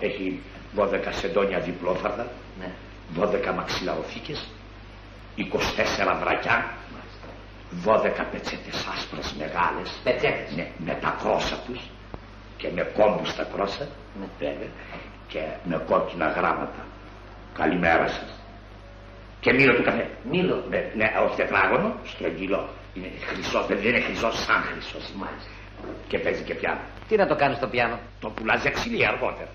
Έχει 12 σεντόνια διπλόφαρδα, Ναι. 12 μαξιλαροθήκες, 24 βρακιά, 12 πετσέτες άσπρες μεγάλες, ναι, με τα κρόσα τους και με κόμπους τα κρόσα, Ναι. και με κόκκινα γράμματα. Καλημέρα σας Και μήλο του καφέ. Μήλο. Ναι, ναι, όχι τετράγωνο, στρογγυλό. Είναι χρυσό, δεν είναι χρυσό σαν χρυσό. Μάλιστα. Και παίζει και πιάνο. Τι να το κάνεις στο πιάνο; Το πουλάζει αξιλία αργότερα.